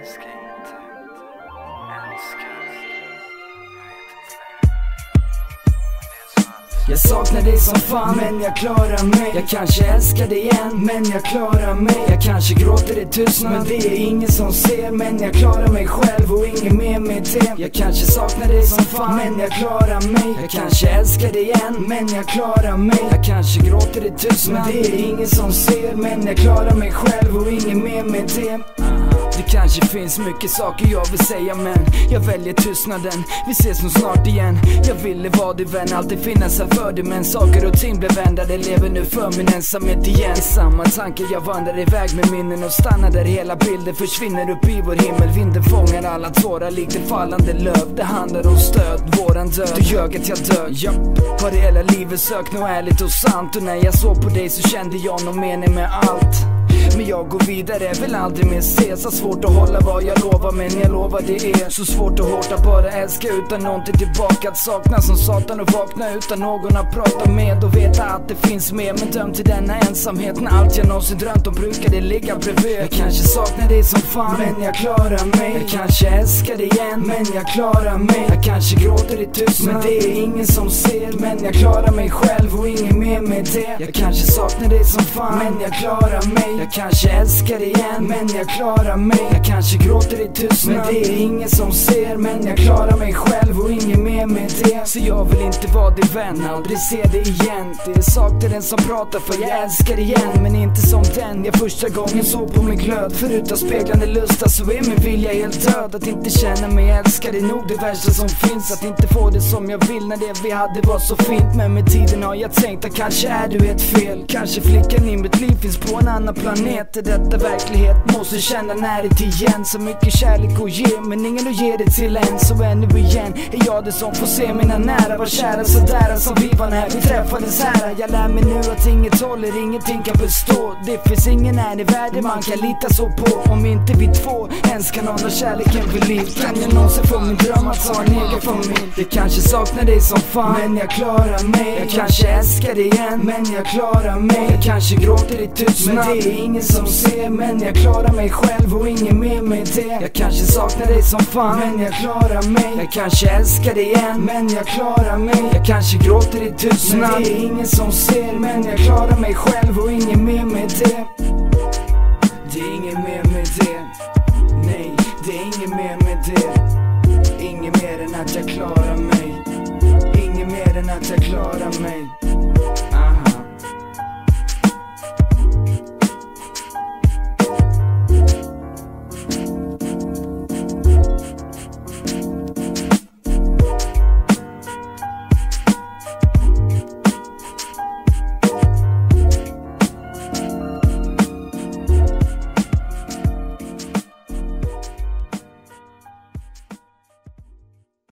älskar inte. Älskar. Jag saknar dig som fan men jag klarar mig. Jag kanske älskar dig igen men jag klarar mig. Jag kanske gråter i tystnad men det är ingen som ser. Men jag klarar mig själv och ingen mer med det. Jag kanske saknar dig som fan men jag klarar mig. Jag kanske älskar dig igen men jag klarar mig. Jag kanske gråter i tystnad men det är ingen som ser. Men jag klarar mig själv och ingen mer med det det kanske finns mycket saker jag vill säga men jag väljer tystnaden. Vi ses nog snart igen. Jag ville vara din vän, alltid finnas här för dig Men saker och ting blev ändrade, lever nu för min ensamhet igen. Samma tanke, jag vandrar iväg med minnen och stannar där. Hela bilden försvinner upp i vår himmel. Vinden fångar alla tårar likt ett fallande löv. Det handlar om stöd, våran död. Du ljög att jag dör, ja Har hela livet sökt något ärligt och sant. Och när jag såg på dig så kände jag någon mening med allt men jag går vidare, vill aldrig mer ses. Har svårt att hålla vad jag lovar men jag lovar det är så svårt och hårt att bara älska utan någonting tillbaka. Att sakna som satan och vakna utan någon att prata med. Och veta att det finns mer Men dömd till denna ensamhet. När allt jag någonsin drömt om brukade ligga bredvid. Jag kanske saknar dig som fan men jag klarar mig. Jag kanske älskar dig igen men jag klarar mig. Jag kanske gråter i tystnad men det är ingen som ser. Men jag klarar mig själv och ingen mer med det. Jag kanske saknar dig som fan men jag klarar mig. Jag kanske älskar igen men jag klarar mig. Jag kanske gråter i tystnad. Men det är ingen som ser Men jag klarar mig själv och ingen mer med det Så jag vill inte vara din vän, aldrig se dig igen. Det är saker den som pratar för. Jag älskar igen Men inte som den. Jag första gången såg på min glöd Förutom speglande lusta så alltså, är min vilja helt död. Att inte känna mig älskad är nog det värsta som finns. Att inte få det som jag vill när det vi hade var så fint. Men med tiden har jag tänkt att kanske är du ett fel. Kanske flickan i mitt liv finns på en annan planet. Är detta verklighet? Måste känna närhet igen. Så mycket kärlek att ge men ingen att ge det till än. Så ännu igen är jag det som får se mina nära var kära. Sådär som vi var när vi träffades här. Jag lär mig nu att inget håller, ingenting kan bestå. Det finns ingen här i världen man kan lita så på. Om inte vi två ens kan hålla kärleken vid liv. Kan jag någonsin få min dröm att ha en egen familj? Det kanske saknar dig som fan men jag klarar mig. Jag kanske älskar dig igen men jag klarar mig. Jag kanske gråter i tystnad. Men det är ingen som ser Men jag klarar mig själv och ingen mer med det. Jag kanske saknar dig som fan men jag klarar mig. Jag kanske älskar dig igen men jag klarar mig. Jag kanske gråter i tystnad men det är ingen som ser Men jag klarar mig själv och ingen mer med det. Det är inget mer med det. Nej, det är inget mer med det. Inget mer än att jag klarar mig. Inget mer än att jag klarar mig